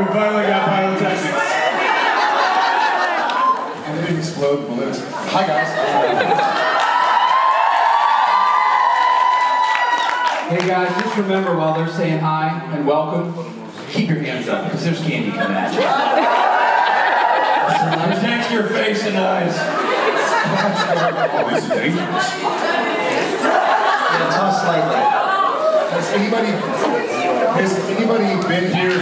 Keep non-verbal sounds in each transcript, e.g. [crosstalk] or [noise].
we finally got pyrotechnics. and then it explode balloons. Hi guys. hey guys, just remember while they're saying hi and welcome, keep your hands up because there's candy coming at you. [laughs] Protect your face and eyes. Oh, this is dangerous. Yeah, toss slightly. Has anybody, has anybody been here?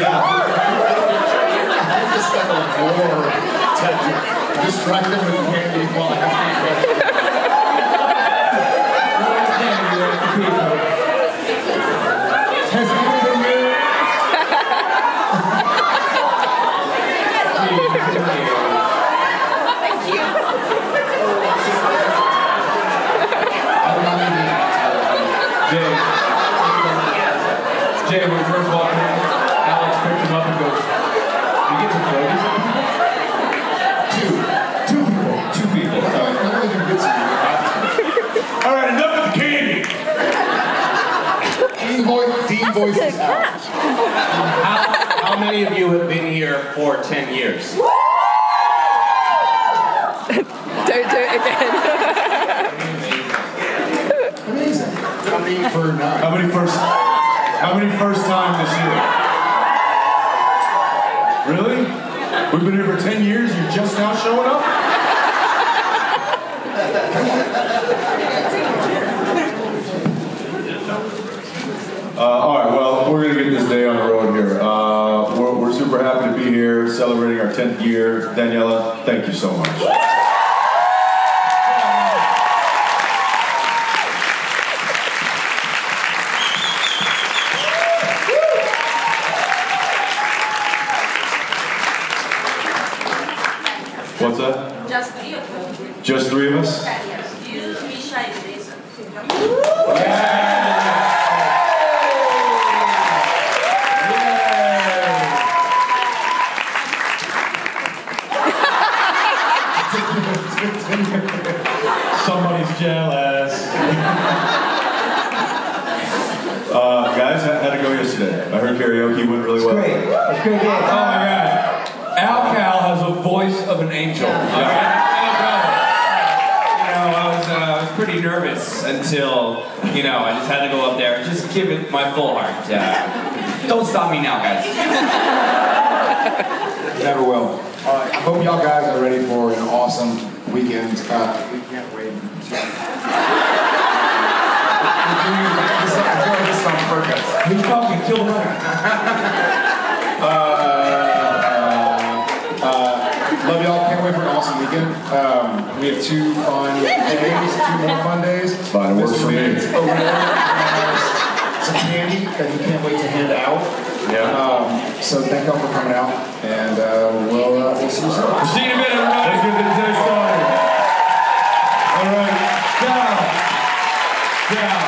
Just like a war tactic. Distract them with candy while I have Has anybody been here? [laughs] first walked in, Alex picked him up and goes, "You get some floaties?" Two. Two people. Two people. Not not only do bits of you, you All right, enough with the candy. to. Dean, voice, Dean voices out. How, how many of you have been here for 10 years? Don't do it again. Amazing. How many for nine? How many first? How many first time this year? Really? We've been here for ten years. You're just now showing up? Uh, all right. Well, we're gonna get this day on the road here. Uh, we're, we're super happy to be here, celebrating our 10th year. Daniela, thank you so much. That? Just three of them. Just three of us? Yes. You, Misha, and Jason. Somebody's jealous. uh, guys, how- how'd it go yesterday? I heard karaoke went really well. Great. It's great. Oh my God. Al Cal has a voice of an angel. Yeah. You know, I was, uh, I was pretty nervous until, you know, I just had to go up there and just give it my full heart. Uh, don't stop me now, guys. [laughs] Never will. All right. I hope y'all guys are ready for an awesome weekend. Uh, we can't wait. [laughs] This on purpose. Who's talking? Kill the runner. Austin. Um, we have two fun days, two more fun days. Fine works for me. Over there has some candy that he can't wait to hand out. Yeah. Um, so thank y'all for coming out, and uh, we'll, uh, we'll see you soon. We'll see you in a minute, everybody. Let's get this started. All right. Down. Down.